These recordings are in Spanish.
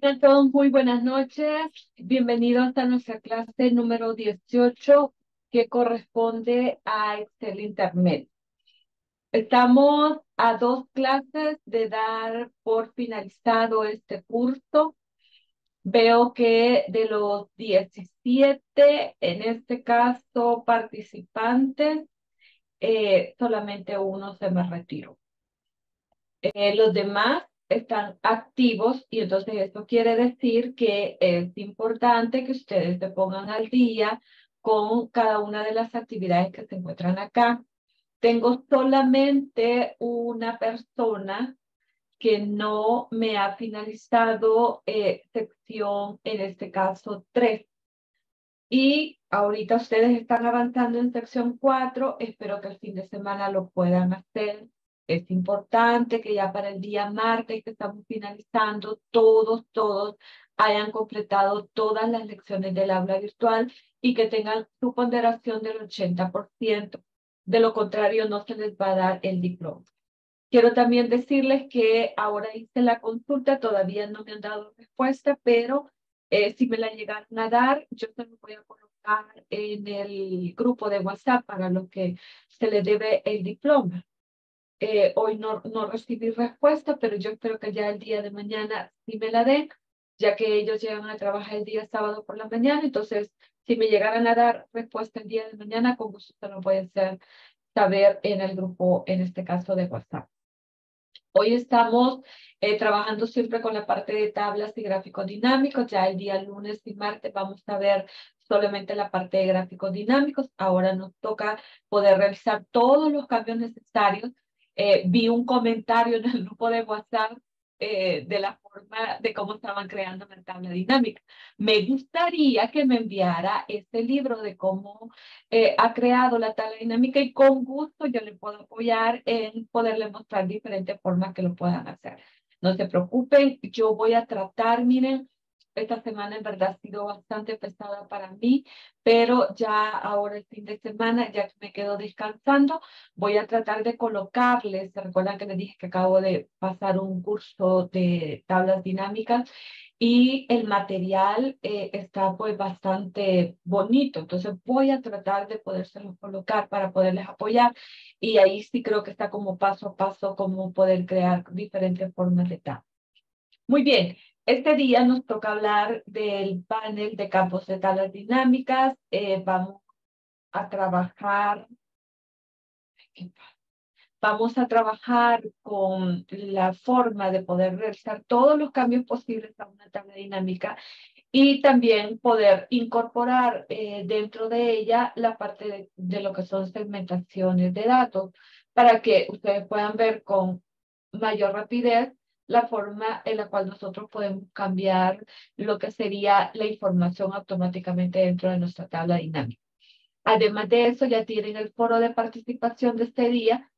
Tengan todos muy buenas noches. Bienvenidos a nuestra clase número 18 que corresponde a Excel Internet. Estamos a dos clases de dar por finalizado este curso. Veo que de los 17, en este caso, participantes, eh, solamente uno se me retiró. Eh, los demás están activos y entonces esto quiere decir que es importante que ustedes se pongan al día con cada una de las actividades que se encuentran acá. Tengo solamente una persona que no me ha finalizado eh, sección, en este caso 3. Y ahorita ustedes están avanzando en sección 4, espero que el fin de semana lo puedan hacer es importante que ya para el día martes que estamos finalizando, todos, todos hayan completado todas las lecciones del aula virtual y que tengan su ponderación del 80%. De lo contrario, no se les va a dar el diploma. Quiero también decirles que ahora hice la consulta, todavía no me han dado respuesta, pero eh, si me la llegaron a dar, yo se voy a colocar en el grupo de WhatsApp para los que se les debe el diploma. Eh, hoy no, no recibí respuesta, pero yo espero que ya el día de mañana sí me la den, ya que ellos llegan a trabajar el día sábado por la mañana. Entonces, si me llegaran a dar respuesta el día de mañana, con gusto se lo pueden hacer saber en el grupo, en este caso de WhatsApp. Hoy estamos eh, trabajando siempre con la parte de tablas y gráficos dinámicos. Ya el día lunes y martes vamos a ver solamente la parte de gráficos dinámicos. Ahora nos toca poder realizar todos los cambios necesarios eh, vi un comentario en el grupo de WhatsApp eh, de la forma de cómo estaban creando la tabla dinámica. Me gustaría que me enviara este libro de cómo eh, ha creado la tabla dinámica y con gusto yo le puedo apoyar en poderle mostrar diferentes formas que lo puedan hacer. No se preocupen, yo voy a tratar, miren, esta semana en verdad ha sido bastante pesada para mí, pero ya ahora el fin de semana, ya que me quedo descansando, voy a tratar de colocarles, se recuerdan que les dije que acabo de pasar un curso de tablas dinámicas y el material eh, está pues bastante bonito, entonces voy a tratar de podérselos colocar para poderles apoyar y ahí sí creo que está como paso a paso cómo poder crear diferentes formas de tabla. Muy bien, este día nos toca hablar del panel de campos de tablas dinámicas. Eh, vamos a trabajar, vamos a trabajar con la forma de poder realizar todos los cambios posibles a una tabla dinámica y también poder incorporar eh, dentro de ella la parte de, de lo que son segmentaciones de datos para que ustedes puedan ver con mayor rapidez la forma en la cual nosotros podemos cambiar lo que sería la información automáticamente dentro de nuestra tabla dinámica. Además de eso, ya tienen el foro de participación de este día,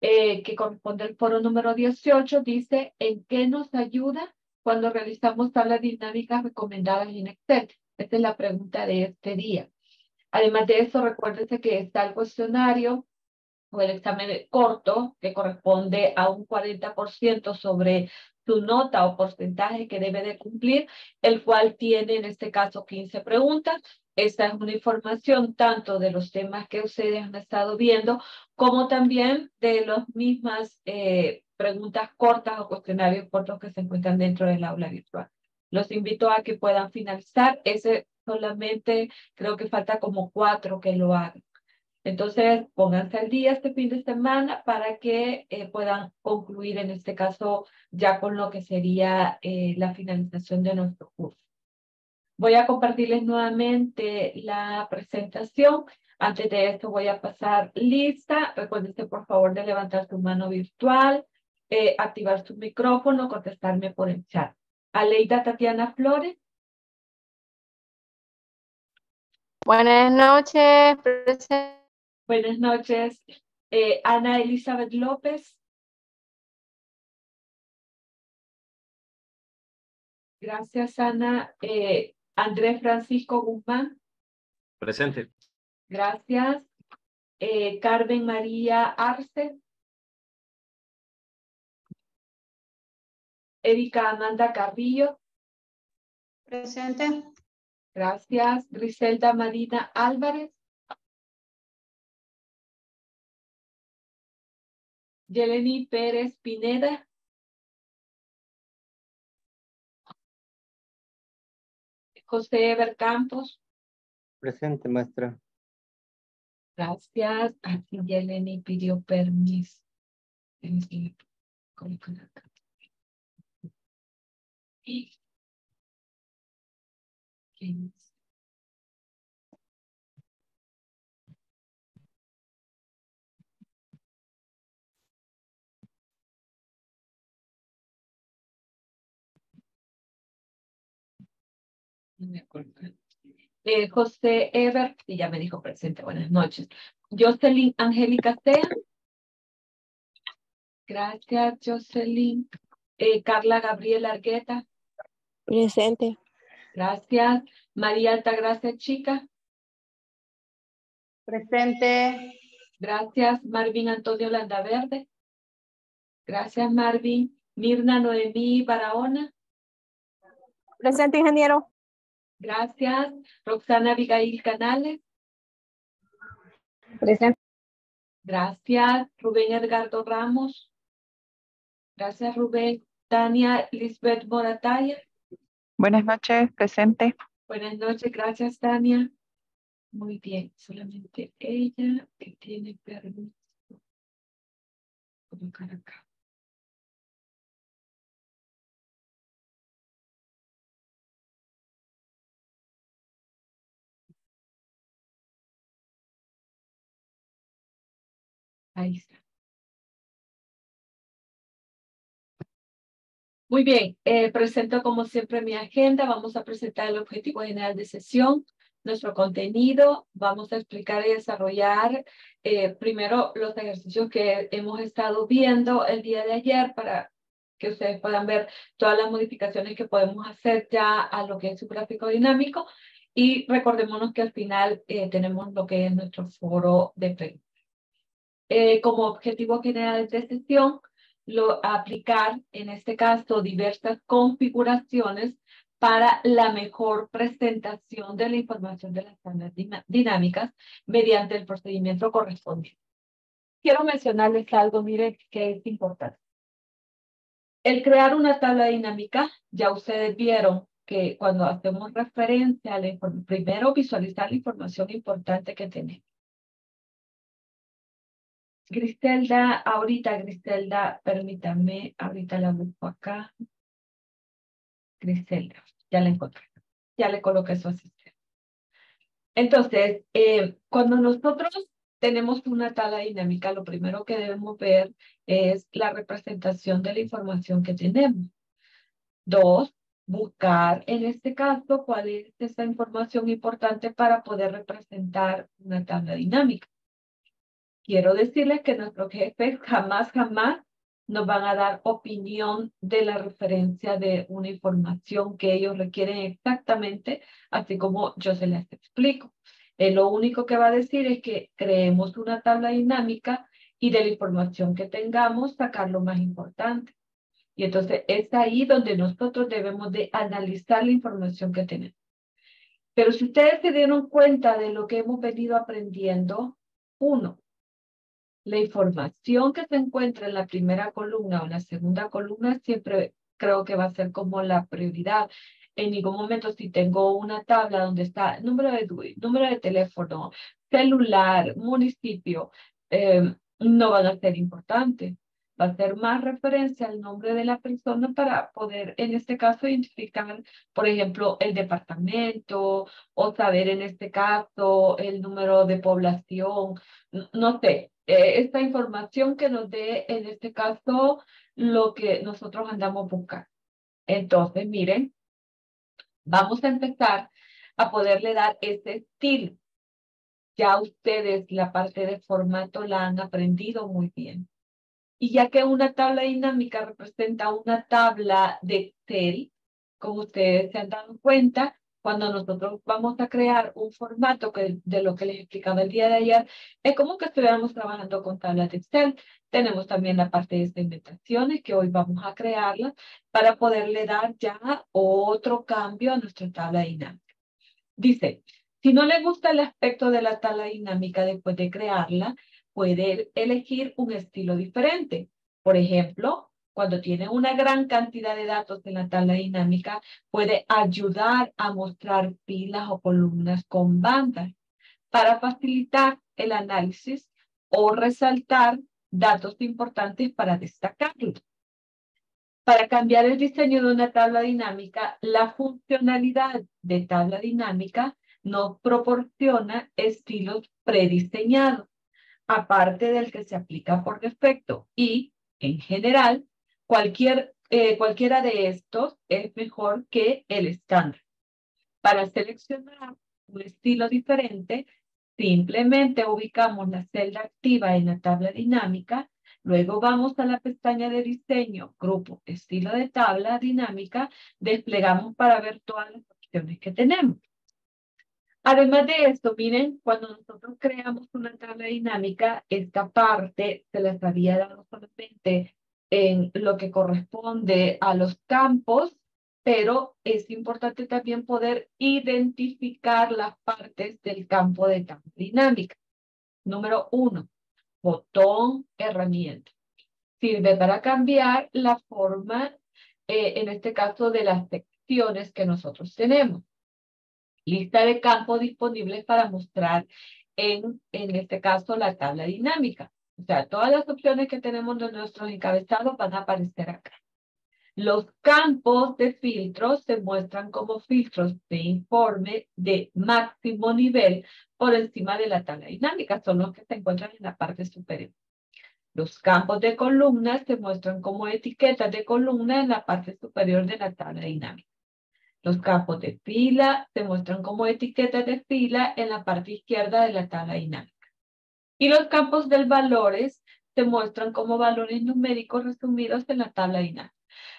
eh, que corresponde al foro número 18, dice en qué nos ayuda cuando realizamos tablas dinámicas recomendadas en Excel. Esta es la pregunta de este día. Además de eso, recuérdense que está el cuestionario o el examen corto, que corresponde a un 40% sobre su nota o porcentaje que debe de cumplir, el cual tiene en este caso 15 preguntas. Esta es una información tanto de los temas que ustedes han estado viendo, como también de las mismas eh, preguntas cortas o cuestionarios cortos que se encuentran dentro del aula virtual. Los invito a que puedan finalizar. Ese solamente creo que falta como cuatro que lo hagan. Entonces, pónganse al día este fin de semana para que eh, puedan concluir en este caso ya con lo que sería eh, la finalización de nuestro curso. Voy a compartirles nuevamente la presentación. Antes de esto voy a pasar lista. Recuérdense por favor de levantar su mano virtual, eh, activar su micrófono, contestarme por el chat. Aleida Tatiana Flores. Buenas noches, presente. Buenas noches. Eh, Ana Elizabeth López. Gracias, Ana. Eh, Andrés Francisco Guzmán. Presente. Gracias. Eh, Carmen María Arce. Erika Amanda Carrillo. Presente. Gracias. Griselda Marina Álvarez. Yeleni Pérez Pineda. José Eber Campos. Presente, maestra. Gracias. Aquí Yeleni pidió permiso. Y- No me acuerdo. Eh, José Eber, sí, ya me dijo presente, buenas noches. Jocelyn Angélica Sea. Gracias, Jocelyn. Eh, Carla Gabriela Argueta. Presente. Gracias. María Altagracia Chica. Presente. Gracias. Marvin Antonio Landaverde. Gracias, Marvin. Mirna Noemí Barahona. Presente, ingeniero. Gracias. Roxana Abigail Canales. Presente. Gracias. Rubén Edgardo Ramos. Gracias, Rubén. Tania Lisbeth Morataya. Buenas noches, presente. Buenas noches, gracias, Tania. Muy bien, solamente ella que tiene permiso. Colocar acá. Ahí está. Muy bien, eh, presento como siempre mi agenda. Vamos a presentar el objetivo general de sesión, nuestro contenido. Vamos a explicar y desarrollar eh, primero los ejercicios que hemos estado viendo el día de ayer para que ustedes puedan ver todas las modificaciones que podemos hacer ya a lo que es su gráfico dinámico. Y recordémonos que al final eh, tenemos lo que es nuestro foro de preguntas. Eh, como objetivo general de sesión, lo, aplicar, en este caso, diversas configuraciones para la mejor presentación de la información de las tablas dinámicas mediante el procedimiento correspondiente. Quiero mencionarles algo, miren, que es importante. El crear una tabla dinámica, ya ustedes vieron que cuando hacemos referencia a la primero visualizar la información importante que tenemos. Griselda, ahorita Griselda, permítame, ahorita la busco acá. Griselda, ya la encontré, ya le coloqué su asistente. Entonces, eh, cuando nosotros tenemos una tabla dinámica, lo primero que debemos ver es la representación de la información que tenemos. Dos, buscar en este caso cuál es esa información importante para poder representar una tabla dinámica. Quiero decirles que nuestros jefes jamás, jamás nos van a dar opinión de la referencia de una información que ellos requieren exactamente, así como yo se les explico. Eh, lo único que va a decir es que creemos una tabla dinámica y de la información que tengamos sacar lo más importante. Y entonces es ahí donde nosotros debemos de analizar la información que tenemos. Pero si ustedes se dieron cuenta de lo que hemos venido aprendiendo, uno, la información que se encuentra en la primera columna o en la segunda columna siempre creo que va a ser como la prioridad. En ningún momento si tengo una tabla donde está número de número de teléfono, celular, municipio, eh, no van a ser importantes. Va a ser más referencia al nombre de la persona para poder, en este caso, identificar, por ejemplo, el departamento o saber, en este caso, el número de población. No sé, eh, esta información que nos dé, en este caso, lo que nosotros andamos buscando. Entonces, miren, vamos a empezar a poderle dar ese estilo. Ya ustedes la parte de formato la han aprendido muy bien. Y ya que una tabla dinámica representa una tabla de Excel, como ustedes se han dado cuenta, cuando nosotros vamos a crear un formato que de lo que les explicaba el día de ayer, es como que estuviéramos trabajando con tablas de Excel. Tenemos también la parte de segmentaciones que hoy vamos a crearla para poderle dar ya otro cambio a nuestra tabla dinámica. Dice, si no le gusta el aspecto de la tabla dinámica después de crearla, puede elegir un estilo diferente. Por ejemplo, cuando tiene una gran cantidad de datos en la tabla dinámica, puede ayudar a mostrar pilas o columnas con bandas para facilitar el análisis o resaltar datos importantes para destacarlos. Para cambiar el diseño de una tabla dinámica, la funcionalidad de tabla dinámica nos proporciona estilos prediseñados, aparte del que se aplica por defecto y, en general, Cualquier, eh, cualquiera de estos es mejor que el estándar. Para seleccionar un estilo diferente, simplemente ubicamos la celda activa en la tabla dinámica, luego vamos a la pestaña de diseño, grupo, estilo de tabla dinámica, desplegamos para ver todas las opciones que tenemos. Además de esto, miren, cuando nosotros creamos una tabla dinámica, esta parte se les había dado solamente en lo que corresponde a los campos, pero es importante también poder identificar las partes del campo de tabla dinámica. Número uno, botón herramienta. Sirve para cambiar la forma, eh, en este caso, de las secciones que nosotros tenemos. Lista de campos disponibles para mostrar en, en este caso, la tabla dinámica. O sea, todas las opciones que tenemos de nuestros encabezados van a aparecer acá. Los campos de filtros se muestran como filtros de informe de máximo nivel por encima de la tabla dinámica. Son los que se encuentran en la parte superior. Los campos de columnas se muestran como etiquetas de columna en la parte superior de la tabla dinámica. Los campos de fila se muestran como etiquetas de fila en la parte izquierda de la tabla dinámica. Y los campos de valores se muestran como valores numéricos resumidos en la tabla dinámica.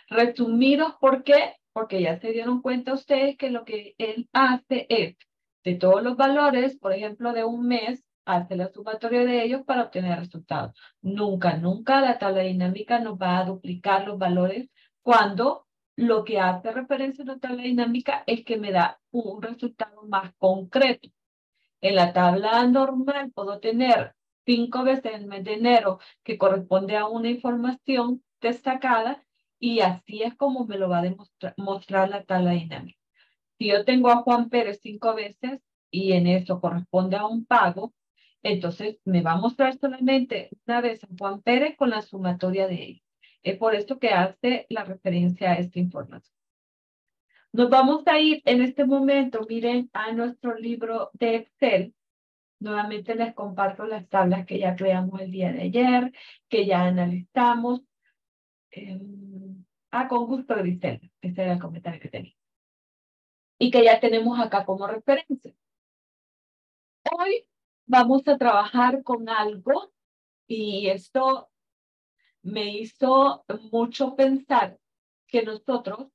Resumidos, ¿por qué? Porque ya se dieron cuenta ustedes que lo que él hace es, de todos los valores, por ejemplo, de un mes, hace la sumatoria de ellos para obtener resultados. Nunca, nunca la tabla dinámica nos va a duplicar los valores cuando lo que hace referencia a la tabla dinámica es que me da un resultado más concreto. En la tabla normal puedo tener cinco veces el mes de enero que corresponde a una información destacada y así es como me lo va a mostrar la tabla dinámica. Si yo tengo a Juan Pérez cinco veces y en eso corresponde a un pago, entonces me va a mostrar solamente una vez a Juan Pérez con la sumatoria de ellos. Es por esto que hace la referencia a esta información. Nos vamos a ir en este momento, miren, a nuestro libro de Excel. Nuevamente les comparto las tablas que ya creamos el día de ayer, que ya analizamos. Em, ah, con gusto, Grisel. Ese era el comentario que tenía. Y que ya tenemos acá como referencia. Hoy vamos a trabajar con algo y esto me hizo mucho pensar que nosotros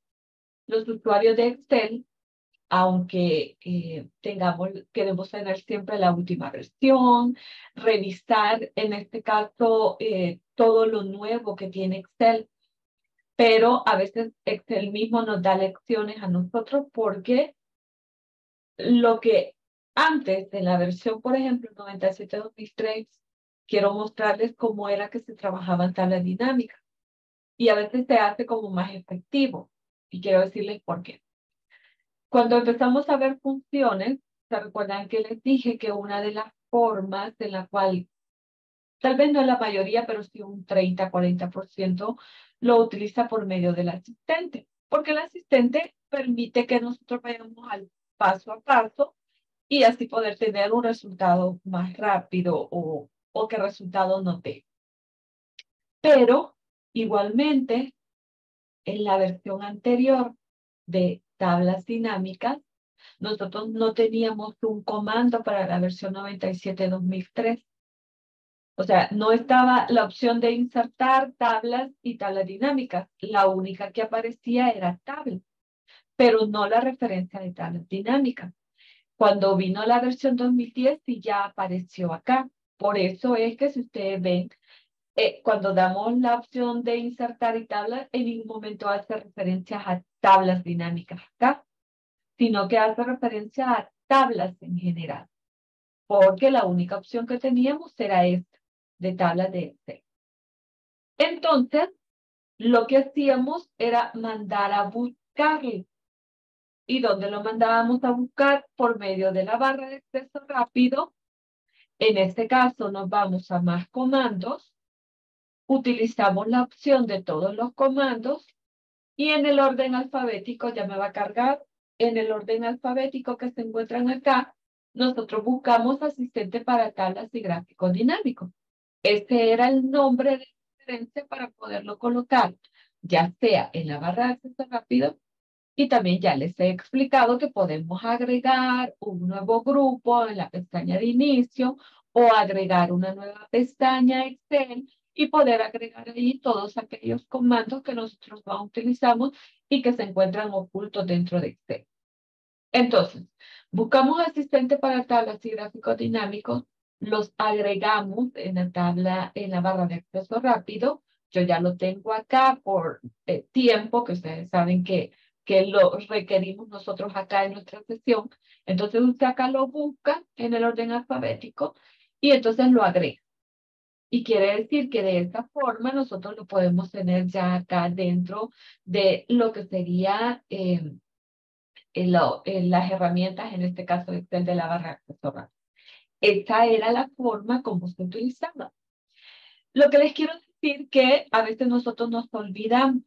los usuarios de Excel, aunque eh, tengamos, queremos tener siempre la última versión, revisar en este caso eh, todo lo nuevo que tiene Excel, pero a veces Excel mismo nos da lecciones a nosotros porque lo que antes de la versión, por ejemplo, 97-2003, quiero mostrarles cómo era que se trabajaba en tabla dinámica. Y a veces se hace como más efectivo. Y quiero decirles por qué. Cuando empezamos a ver funciones, se recuerdan que les dije que una de las formas en la cual, tal vez no la mayoría, pero sí un 30-40%, lo utiliza por medio del asistente, porque el asistente permite que nosotros vayamos al paso a paso y así poder tener un resultado más rápido o, o que el resultado no. Pero igualmente en la versión anterior de tablas dinámicas, nosotros no teníamos un comando para la versión 97-2003. O sea, no estaba la opción de insertar tablas y tablas dinámicas. La única que aparecía era tabla. pero no la referencia de tablas dinámicas. Cuando vino la versión 2010, sí ya apareció acá. Por eso es que si ustedes ven, eh, cuando damos la opción de insertar y tablas, en ningún momento hace referencia a tablas dinámicas acá, sino que hace referencia a tablas en general, porque la única opción que teníamos era esta, de tablas de Excel. Entonces, lo que hacíamos era mandar a buscarlo. ¿Y dónde lo mandábamos a buscar? Por medio de la barra de acceso rápido. En este caso nos vamos a más comandos. Utilizamos la opción de todos los comandos. Y en el orden alfabético ya me va a cargar. En el orden alfabético que se encuentran acá, nosotros buscamos asistente para tablas y gráficos dinámicos. Este era el nombre de referencia para poderlo colocar, ya sea en la barra de acceso rápido y también ya les he explicado que podemos agregar un nuevo grupo en la pestaña de inicio o agregar una nueva pestaña Excel y poder agregar ahí todos aquellos comandos que nosotros utilizamos y que se encuentran ocultos dentro de Excel. Entonces, buscamos asistente para tablas y gráficos dinámicos, los agregamos en la tabla, en la barra de acceso rápido. Yo ya lo tengo acá por eh, tiempo, que ustedes saben que que lo requerimos nosotros acá en nuestra sesión. Entonces usted acá lo busca en el orden alfabético y entonces lo agrega. Y quiere decir que de esta forma nosotros lo podemos tener ya acá dentro de lo que sería eh, las herramientas, en este caso Excel de la barra accesoria. Esta era la forma como se utilizaba. Lo que les quiero decir que a veces nosotros nos olvidamos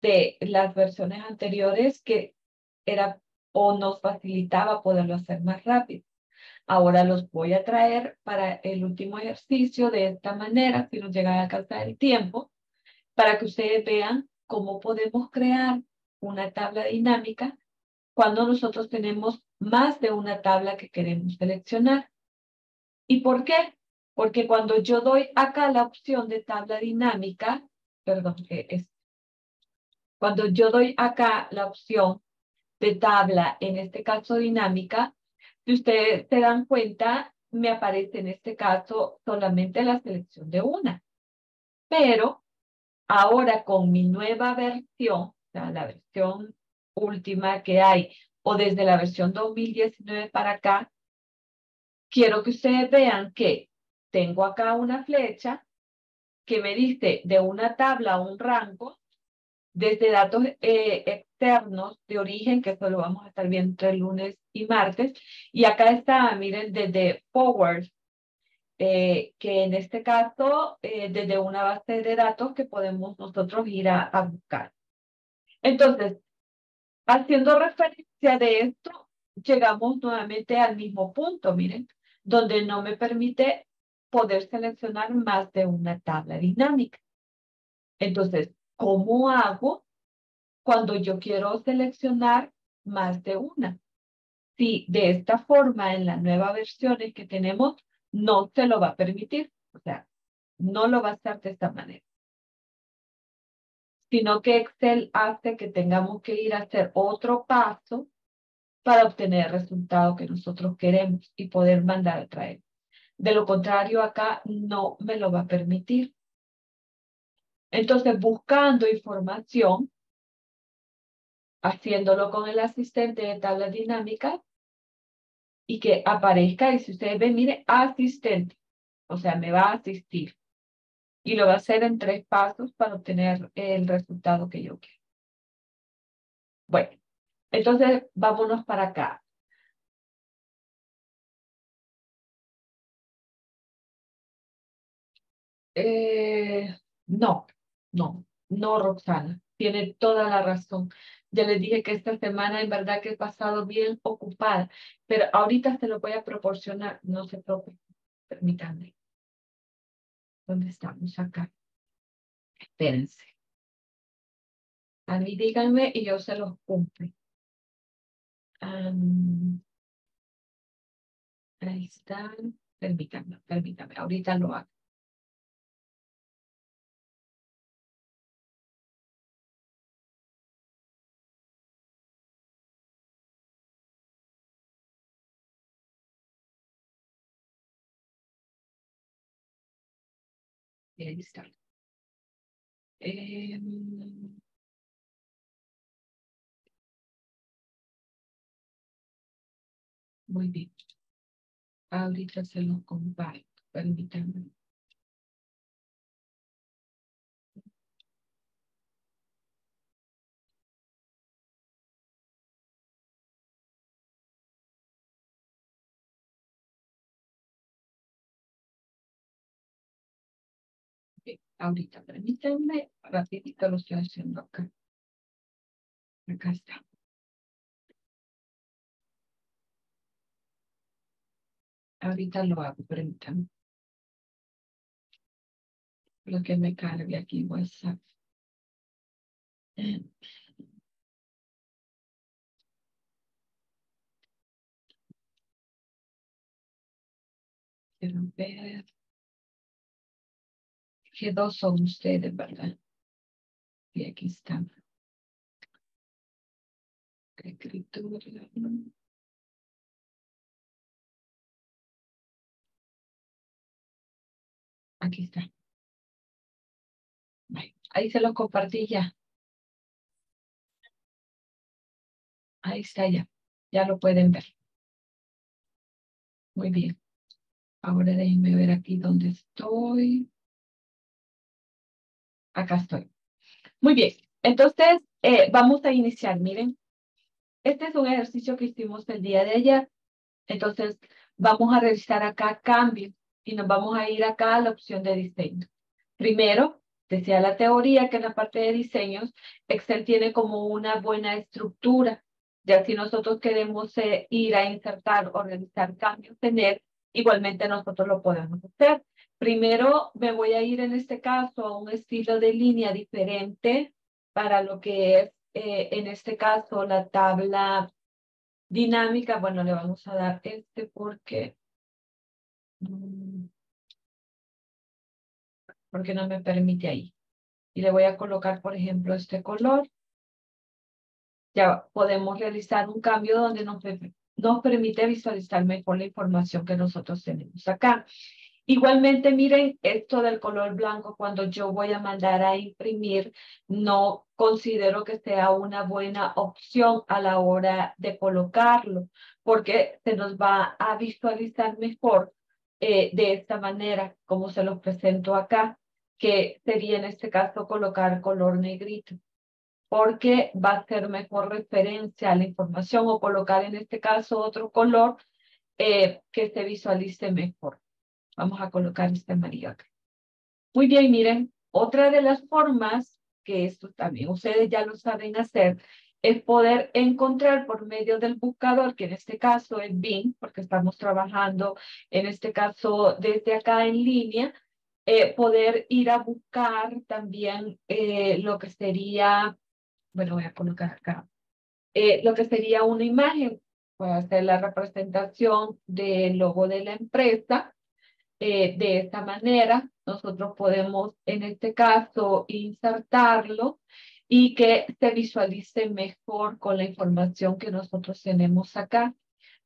de las versiones anteriores que era o nos facilitaba poderlo hacer más rápido. Ahora los voy a traer para el último ejercicio de esta manera, si nos llega a alcanzar el tiempo, para que ustedes vean cómo podemos crear una tabla dinámica cuando nosotros tenemos más de una tabla que queremos seleccionar. ¿Y por qué? Porque cuando yo doy acá la opción de tabla dinámica, perdón, cuando yo doy acá la opción de tabla, en este caso dinámica, si ustedes se dan cuenta, me aparece en este caso solamente la selección de una. Pero ahora con mi nueva versión, la versión última que hay, o desde la versión 2019 para acá, quiero que ustedes vean que tengo acá una flecha que me dice de una tabla a un rango desde datos eh, externos de origen, que eso lo vamos a estar viendo entre lunes y martes. Y acá está, miren, desde Forward, eh, que en este caso, eh, desde una base de datos que podemos nosotros ir a, a buscar. Entonces, haciendo referencia de esto, llegamos nuevamente al mismo punto, miren, donde no me permite poder seleccionar más de una tabla dinámica. Entonces, ¿Cómo hago cuando yo quiero seleccionar más de una? Si de esta forma en la nueva versiones que tenemos no se lo va a permitir, o sea, no lo va a hacer de esta manera. Sino que Excel hace que tengamos que ir a hacer otro paso para obtener el resultado que nosotros queremos y poder mandar a traer. De lo contrario, acá no me lo va a permitir. Entonces, buscando información, haciéndolo con el asistente de tabla dinámica y que aparezca, y si ustedes ven, mire, asistente, o sea, me va a asistir. Y lo va a hacer en tres pasos para obtener el resultado que yo quiero. Bueno, entonces vámonos para acá. Eh, no, no, no, Roxana, tiene toda la razón. Ya les dije que esta semana en verdad que he pasado bien ocupada, pero ahorita se lo voy a proporcionar, no se preocupen, permítanme. ¿Dónde estamos acá? Espérense. A mí díganme y yo se los cumplo. ahí están. Permítanme, permítanme, ahorita lo hago. Ahí está. Em, muy bien. Ahorita se lo comparto, permítanme. Ahorita, permítanme, rapidito lo estoy haciendo acá. Acá está. Ahorita lo hago, permítanme. Lo que me cargue aquí WhatsApp. Quiero ver dos son ustedes, ¿verdad? Y aquí están. Escritura. Aquí está. Ahí se los compartí ya. Ahí está ya. Ya lo pueden ver. Muy bien. Ahora déjenme ver aquí dónde estoy. Acá estoy. Muy bien. Entonces, eh, vamos a iniciar. Miren, este es un ejercicio que hicimos el día de ayer. Entonces, vamos a revisar acá cambio y nos vamos a ir acá a la opción de diseño. Primero, decía la teoría que en la parte de diseños, Excel tiene como una buena estructura. Ya si nosotros queremos eh, ir a insertar o realizar cambios en igualmente nosotros lo podemos hacer. Primero me voy a ir en este caso a un estilo de línea diferente para lo que es eh, en este caso la tabla dinámica. Bueno, le vamos a dar este porque, mm, porque no me permite ahí. Y le voy a colocar, por ejemplo, este color. Ya podemos realizar un cambio donde nos, nos permite visualizar mejor la información que nosotros tenemos acá. Igualmente, miren, esto del color blanco, cuando yo voy a mandar a imprimir, no considero que sea una buena opción a la hora de colocarlo, porque se nos va a visualizar mejor eh, de esta manera, como se lo presento acá, que sería en este caso colocar color negrito, porque va a ser mejor referencia a la información o colocar en este caso otro color eh, que se visualice mejor. Vamos a colocar este amarillo acá. Muy bien, miren, otra de las formas que esto también ustedes ya lo saben hacer es poder encontrar por medio del buscador, que en este caso es Bing, porque estamos trabajando en este caso desde acá en línea, eh, poder ir a buscar también eh, lo que sería, bueno, voy a colocar acá, eh, lo que sería una imagen, voy a hacer la representación del logo de la empresa, eh, de esta manera, nosotros podemos en este caso insertarlo y que se visualice mejor con la información que nosotros tenemos acá.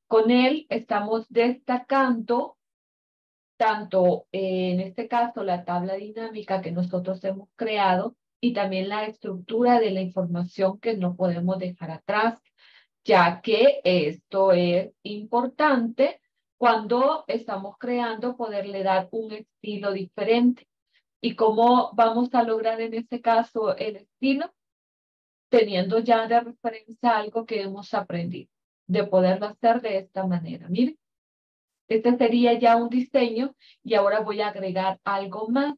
Con él estamos destacando tanto eh, en este caso la tabla dinámica que nosotros hemos creado y también la estructura de la información que no podemos dejar atrás, ya que esto es importante cuando estamos creando poderle dar un estilo diferente. ¿Y cómo vamos a lograr en este caso el estilo? Teniendo ya de referencia algo que hemos aprendido, de poderlo hacer de esta manera. Miren, este sería ya un diseño y ahora voy a agregar algo más.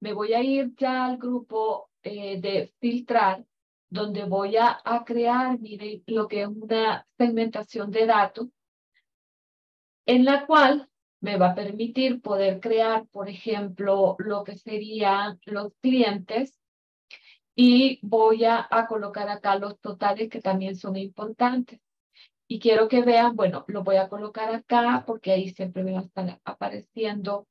Me voy a ir ya al grupo eh, de filtrar, donde voy a, a crear, miren, lo que es una segmentación de datos en la cual me va a permitir poder crear, por ejemplo, lo que serían los clientes y voy a, colocar acá los totales que también son importantes. Y quiero que vean, bueno, lo voy a colocar acá porque ahí siempre me va a estar apareciendo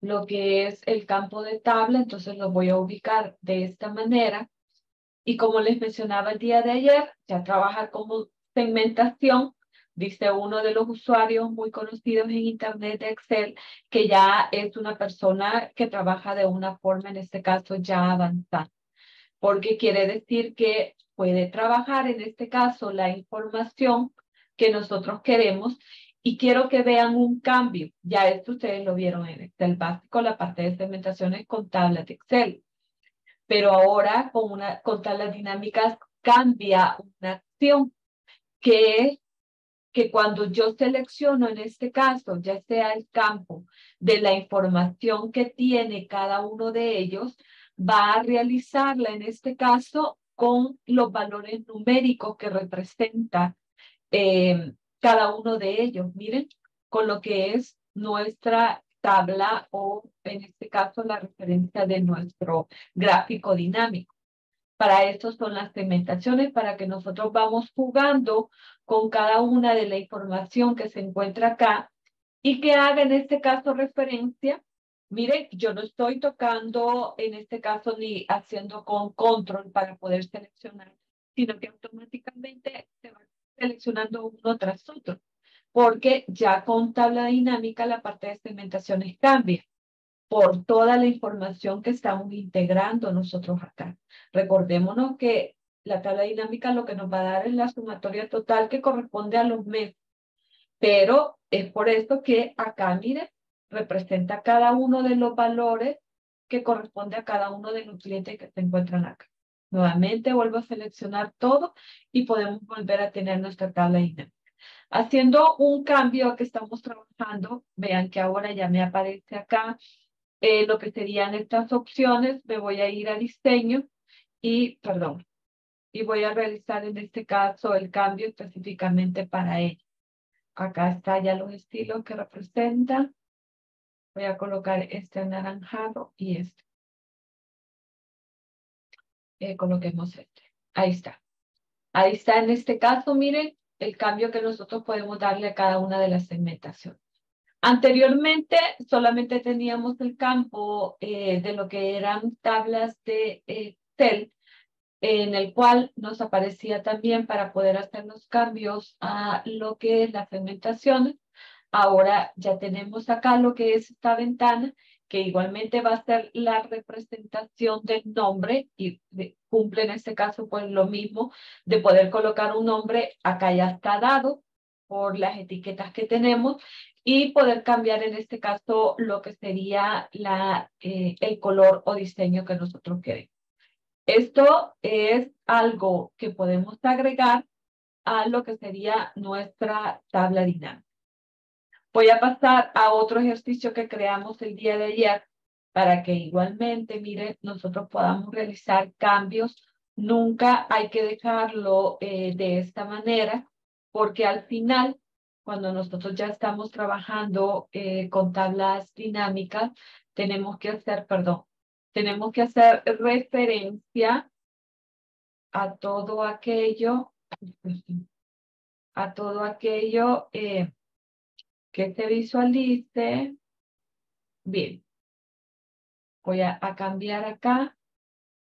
lo que es el campo de tabla, entonces lo voy a ubicar de esta manera. Y como les mencionaba el día de ayer, ya trabajar como segmentación Dice uno de los usuarios muy conocidos en Internet de Excel que ya es una persona que trabaja de una forma, en este caso, ya avanzada. Porque quiere decir que puede trabajar, en este caso, la información que nosotros queremos y quiero que vean un cambio. Ya esto ustedes lo vieron en Excel básico, la parte de segmentaciones con tablas de Excel. Pero ahora con, una, con tablas dinámicas cambia una acción que es que cuando yo selecciono en este caso, ya sea el campo de la información que tiene cada uno de ellos, va a realizarla en este caso con los valores numéricos que representa eh, cada uno de ellos. Miren, con lo que es nuestra tabla o en este caso la referencia de nuestro gráfico dinámico. Para esto son las segmentaciones, para que nosotros vamos jugando con cada una de la información que se encuentra acá y que haga en este caso referencia. Miren, yo no estoy tocando en este caso ni haciendo con control para poder seleccionar, sino que automáticamente se va seleccionando uno tras otro, porque ya con tabla dinámica la parte de segmentaciones cambia por toda la información que estamos integrando nosotros acá. Recordémonos que la tabla dinámica lo que nos va a dar es la sumatoria total que corresponde a los meses. Pero es por esto que acá, mire, representa cada uno de los valores que corresponde a cada uno de los clientes que se encuentran acá. Nuevamente vuelvo a seleccionar todo y podemos volver a tener nuestra tabla dinámica. Haciendo un cambio que estamos trabajando, vean que ahora ya me aparece acá eh, lo que serían estas opciones. Me voy a ir a diseño y, perdón, y voy a realizar en este caso el cambio específicamente para ello. Acá está ya los estilos que representa. Voy a colocar este anaranjado y este. Eh, coloquemos este. Ahí está. Ahí está en este caso, miren, el cambio que nosotros podemos darle a cada una de las segmentaciones. Anteriormente solamente teníamos el campo eh, de lo que eran tablas de Excel, en el cual nos aparecía también para poder hacer los cambios a lo que es la segmentación. Ahora ya tenemos acá lo que es esta ventana que igualmente va a ser la representación del nombre y cumple en este caso pues lo mismo de poder colocar un nombre, acá ya está dado por las etiquetas que tenemos y poder cambiar en este caso lo que sería la, eh, el color o diseño que nosotros queremos. Esto es algo que podemos agregar a lo que sería nuestra tabla dinámica. Voy a pasar a otro ejercicio que creamos el día de ayer para que igualmente, mire, nosotros podamos realizar cambios. Nunca hay que dejarlo eh, de esta manera porque al final, cuando nosotros ya estamos trabajando eh, con tablas dinámicas, tenemos que hacer, perdón, tenemos que hacer referencia a todo aquello, a todo aquello eh, que se visualice. Bien. Voy a, cambiar acá.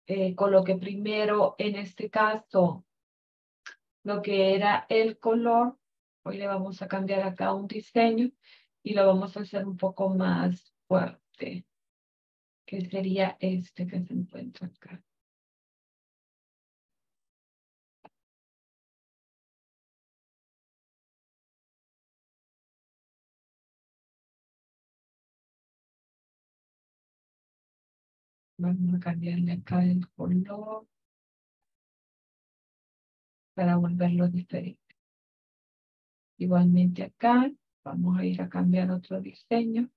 Eh, coloque primero, en este caso, lo que era el color. Hoy le vamos a cambiar acá un diseño y lo vamos a hacer un poco más fuerte, que sería este que se encuentra acá. Vamos a cambiarle acá el color para volverlo diferente. Igualmente acá vamos a ir a cambiar otro diseño.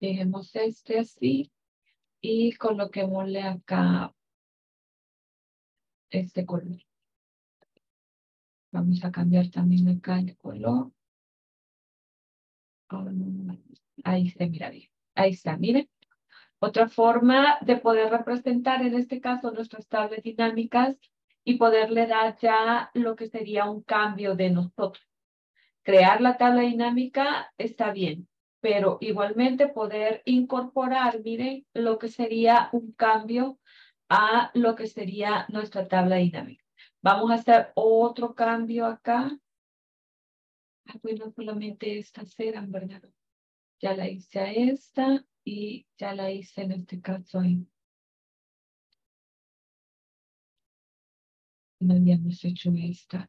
Dejemos este así y coloquémosle acá este color. Vamos a cambiar también acá el color. Ahí se mira bien. Ahí está, miren. Otra forma de poder representar en este caso nuestras tablas dinámicas y poderle dar ya lo que sería un cambio de nosotros. Crear la tabla dinámica está bien, pero igualmente poder incorporar, miren, lo que sería un cambio a lo que sería nuestra tabla dinámica. Vamos a hacer otro cambio acá. Ah, bueno, solamente estas eran, ¿verdad? Ya la hice a esta y ya la hice en este caso ahí. No habíamos hecho esta.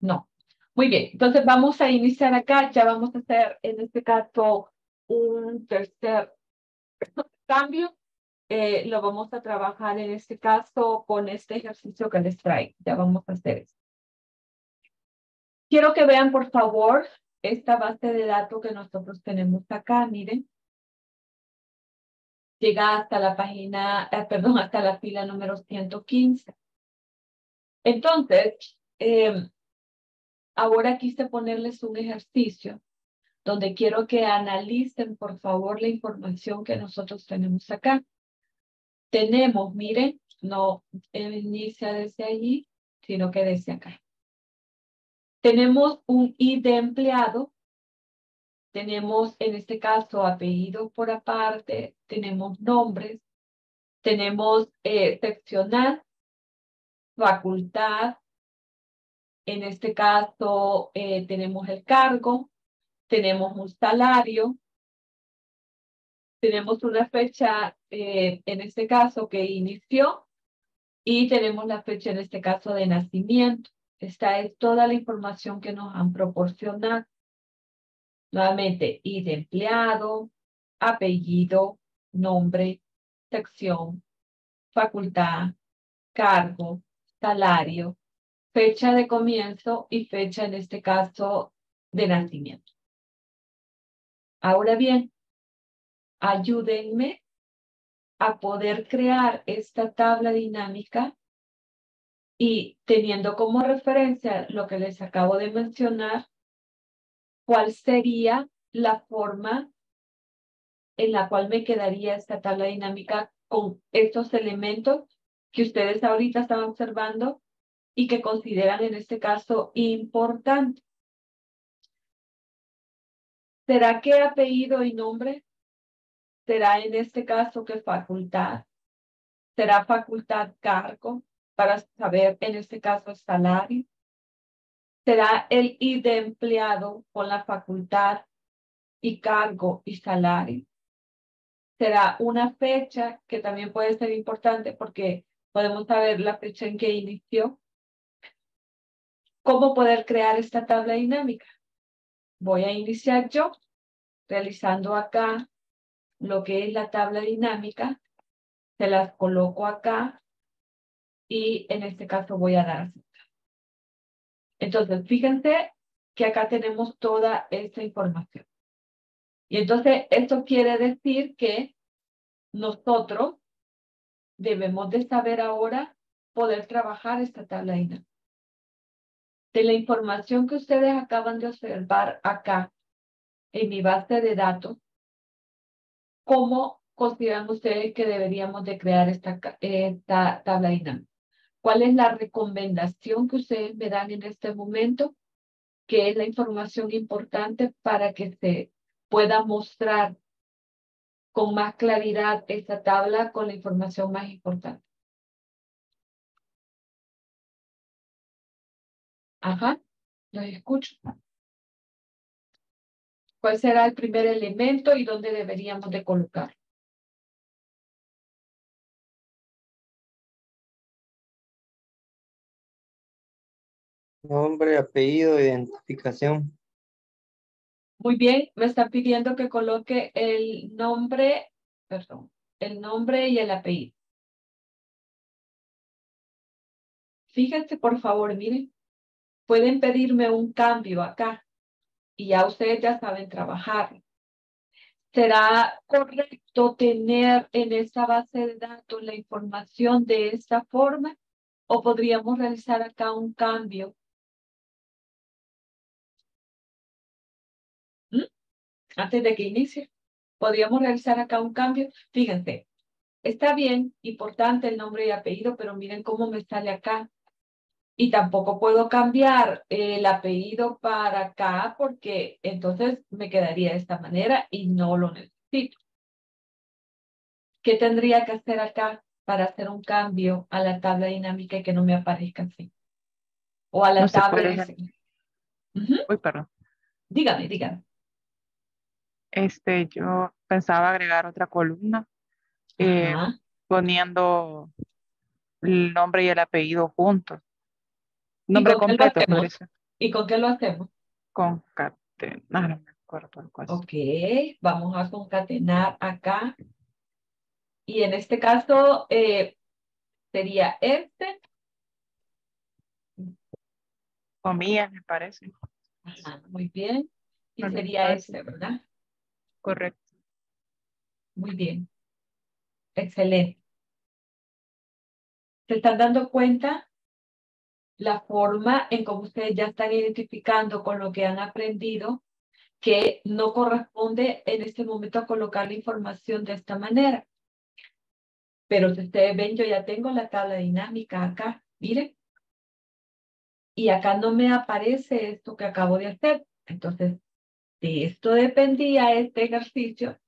No. Muy bien, entonces vamos a iniciar acá. Ya vamos a hacer en este caso un tercer cambio. Eh, lo vamos a trabajar en este caso con este ejercicio que les traigo. Ya vamos a hacer eso. Quiero que vean, por favor, esta base de datos que nosotros tenemos acá. Miren. Llega hasta la página, eh, perdón, hasta la fila número 115. Entonces, eh, ahora quise ponerles un ejercicio donde quiero que analicen, por favor, la información que nosotros tenemos acá. Tenemos, miren, no inicia desde allí, sino que desde acá. Tenemos un ID empleado, tenemos en este caso apellido por aparte, tenemos nombres, tenemos eh, seccional, facultad, en este caso eh, tenemos el cargo, tenemos un salario, tenemos una fecha eh, en este caso que inició y tenemos la fecha en este caso de nacimiento. Esta es toda la información que nos han proporcionado. Nuevamente, ID empleado, apellido, nombre, sección, facultad, cargo, salario, fecha de comienzo y fecha en este caso de nacimiento. Ahora bien, ayúdenme a poder crear esta tabla dinámica y teniendo como referencia lo que les acabo de mencionar, cuál sería la forma en la cual me quedaría esta tabla dinámica con estos elementos que ustedes ahorita están observando y que consideran en este caso importante. ¿Será que apellido y nombre? ¿Será en este caso que facultad? ¿Será facultad cargo para saber en este caso salario? ¿Será el ID empleado con la facultad y cargo y salario? ¿Será una fecha que también puede ser importante porque podemos saber la fecha en que inició. ¿Cómo poder crear esta tabla dinámica? Voy a iniciar yo realizando acá lo que es la tabla dinámica. Se las coloco acá y en este caso voy a dar Entonces, fíjense que acá tenemos toda esta información. Y entonces, esto quiere decir que nosotros debemos de saber ahora poder trabajar esta tabla. De la información que ustedes acaban de observar acá en mi base de datos, ¿cómo consideran ustedes que deberíamos de crear esta, esta tabla dinámica? ¿Cuál es la recomendación que ustedes me dan en este momento? ¿Qué es la información importante para que se pueda mostrar con más claridad esta tabla con la información más importante. Ajá, los escucho. ¿Cuál será el primer elemento y dónde deberíamos de colocar? Nombre, apellido, identificación. Muy bien, me están pidiendo que coloque el nombre, perdón, el nombre y el apellido. Fíjense, por favor, miren, pueden pedirme un cambio acá y ya ustedes ya saben trabajar. ¿Será correcto tener en esta base de datos la información de esta forma o podríamos realizar acá un cambio antes de que inicie. Podríamos realizar acá un cambio. Fíjense, está bien, importante el nombre y apellido, pero miren cómo me sale acá. Y tampoco puedo cambiar el apellido para acá porque entonces me quedaría de esta manera y no lo necesito. ¿Qué tendría que hacer acá para hacer un cambio a la tabla dinámica y que no me aparezca así? o a la No tabla. Uy, perdón. Dígame, dígame. Este, yo pensaba agregar otra columna eh, poniendo el nombre y el apellido juntos. Nombre lo completo, podría ser. ¿Y con qué lo hacemos? Concatenar, no me acuerdo el cual. Ok, vamos a concatenar acá. Y en este caso eh, sería este. Comillas, me parece. Ajá, muy bien. Y sería este, ¿verdad? Correcto. Muy bien. Excelente. ¿Se están dando cuenta la forma en cómo ustedes ya están identificando con lo que han aprendido que no corresponde en este momento a colocar la información de esta manera? Pero si ustedes ven, yo ya tengo la tabla dinámica acá. Miren. Y acá no me aparece esto que acabo de hacer. Entonces, de esto dependía este ejercicio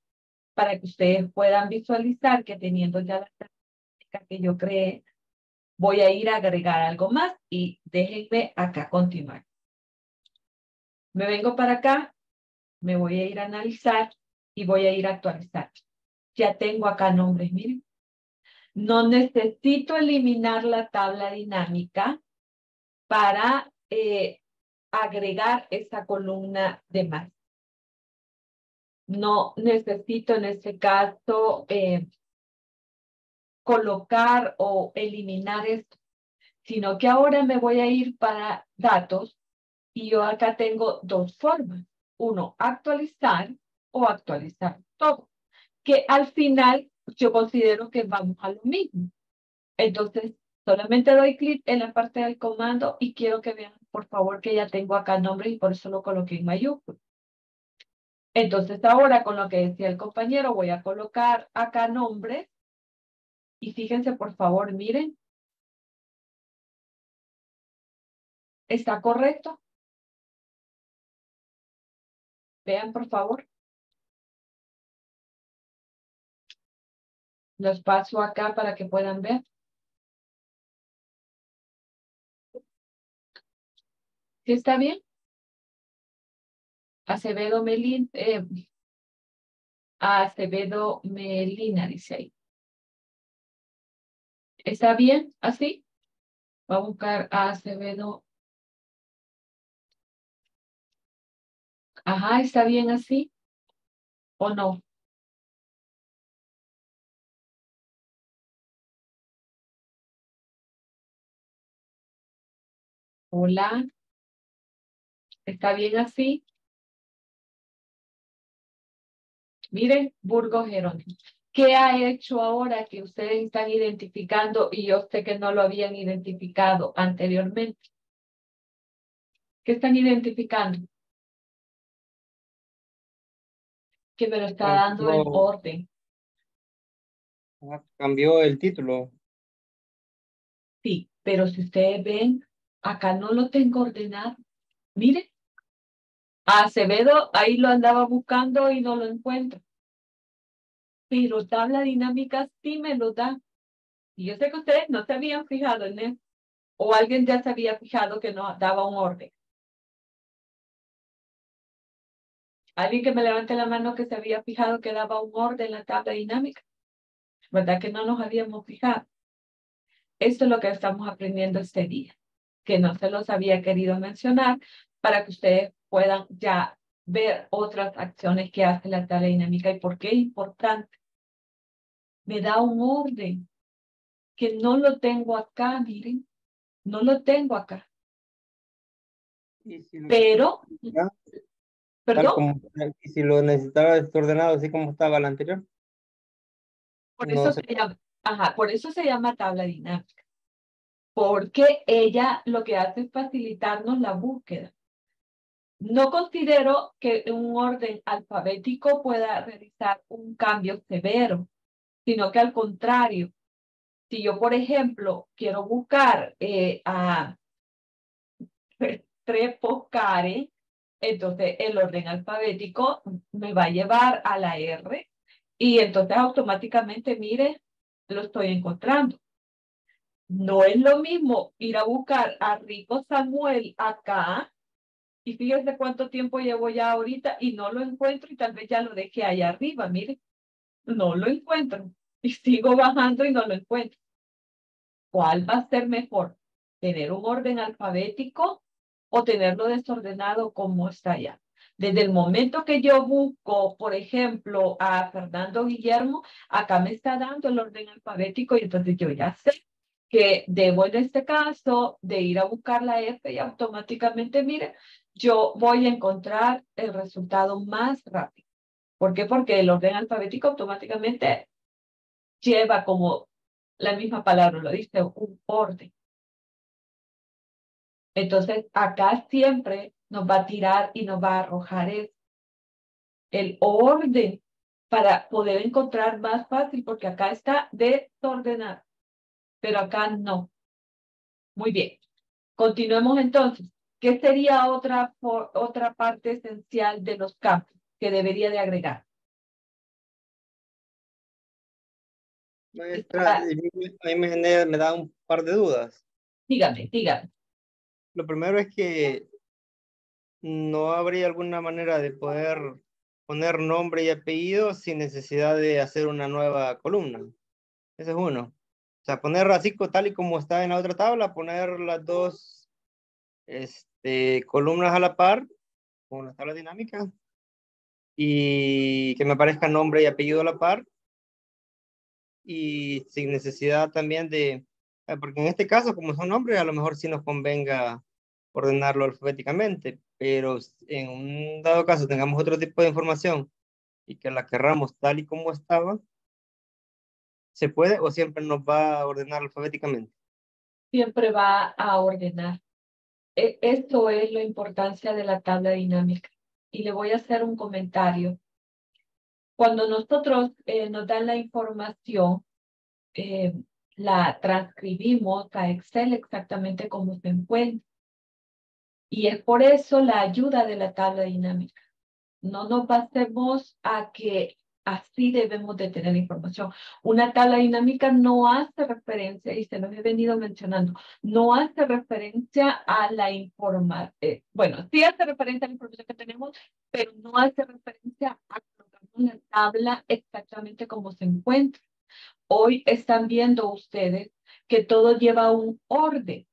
para que ustedes puedan visualizar que teniendo ya la táctica que yo creé, voy a ir a agregar algo más y déjenme acá continuar. Me vengo para acá, me voy a ir a analizar y voy a ir a actualizar. Ya tengo acá nombres, miren. No necesito eliminar la tabla dinámica para eh, agregar esa columna de más no necesito en este caso eh, colocar o eliminar esto, sino que ahora me voy a ir para datos y yo acá tengo dos formas. Uno, actualizar o actualizar todo, que al final yo considero que vamos a lo mismo. Entonces, solamente doy clic en la parte del comando y quiero que vean, por favor, que ya tengo acá nombres y por eso lo coloqué en mayúsculas. Entonces ahora con lo que decía el compañero voy a colocar acá nombres y fíjense por favor, miren. ¿Está correcto? Vean por favor. Los paso acá para que puedan ver. ¿Sí está bien? Acevedo Melín, eh, Acevedo Melina, dice ahí. ¿Está bien así? Va a buscar a Acevedo. Ajá, ¿está bien así? ¿O no? Hola. ¿Está bien así? Miren, Burgos Jerónimo. ¿Qué ha hecho ahora que ustedes están identificando y yo sé que no lo habían identificado anteriormente? ¿Qué están identificando? Que me lo está dando en No. orden. Ah, Cambió el título. Sí, pero si ustedes ven, acá no lo tengo ordenado. Miren. Acevedo, ahí lo andaba buscando y no lo encuentro. Pero tabla dinámica sí me lo da. Y yo sé que ustedes no se habían fijado en eso. O alguien ya se había fijado que no daba un orden. Alguien que me levante la mano que se había fijado que daba un orden en la tabla dinámica. ¿Verdad que no nos habíamos fijado? Esto es lo que estamos aprendiendo este día, que no se los había querido mencionar para que ustedes puedan ya ver otras acciones que hace la tabla dinámica y por qué es importante. Me da un orden que no lo tengo acá, miren, no lo tengo acá, Y si lo pero, perdón, como- y si lo necesitaba desordenado así como estaba el anterior. por no eso se llama, ajá, por eso se llama tabla dinámica, porque ella lo que hace es facilitarnos la búsqueda. No considero que un orden alfabético pueda realizar un cambio severo, sino que al contrario, si yo, por ejemplo, quiero buscar eh, a entonces el orden alfabético me va a llevar a la R y entonces automáticamente, mire, lo estoy encontrando. No es lo mismo ir a buscar a Rico Samuel acá y fíjese cuánto tiempo llevo ya ahorita y no lo encuentro y tal vez ya lo dejé allá arriba, mire, no lo encuentro y sigo bajando y no lo encuentro. ¿Cuál va a ser mejor? ¿Tener un orden alfabético o tenerlo desordenado como está allá? Desde el momento que yo busco, por ejemplo, a Fernando Guillermo, acá me está dando el orden alfabético y entonces yo ya sé que debo en este caso de ir a buscar la F y automáticamente, mire, yo voy a encontrar el resultado más rápido. ¿Por qué? Porque el orden alfabético automáticamente lleva como la misma palabra, lo dice, un orden. Entonces, acá siempre nos va a tirar y nos va a arrojar el, el orden para poder encontrar más fácil, porque acá está desordenado, pero acá no. Muy bien. Continuemos entonces. ¿Qué sería otra, otra parte esencial de los campos que debería de agregar? Maestra, a mí me, genera, me da un par de dudas. Dígame, dígame. Lo primero es que no habría alguna manera de poder poner nombre y apellido sin necesidad de hacer una nueva columna. Ese es uno. O sea, poner así tal y como está en la otra tabla, poner las dos este, columnas a la par con la tabla dinámica y que me aparezca nombre y apellido a la par y sin necesidad también de, eh, porque en este caso como son nombres a lo mejor sí nos convenga ordenarlo alfabéticamente, pero en un dado caso tengamos otro tipo de información y que la querramos tal y como estaba, ¿se puede o siempre nos va a ordenar alfabéticamente? Siempre va a ordenar. E, esto es la importancia de la tabla dinámica. Y le voy a hacer un comentario. Cuando nosotros eh, nos dan la información, eh, la transcribimos a Excel exactamente como se encuentra. Y es por eso la ayuda de la tabla dinámica. No nos basemos a que así debemos de tener información. Una tabla dinámica no hace referencia, y se lo he venido mencionando, no hace referencia a la información, eh, bueno, sí hace referencia a la información que tenemos, pero no hace referencia a colocar la tabla exactamente como se encuentra. Hoy están viendo ustedes que todo lleva un orden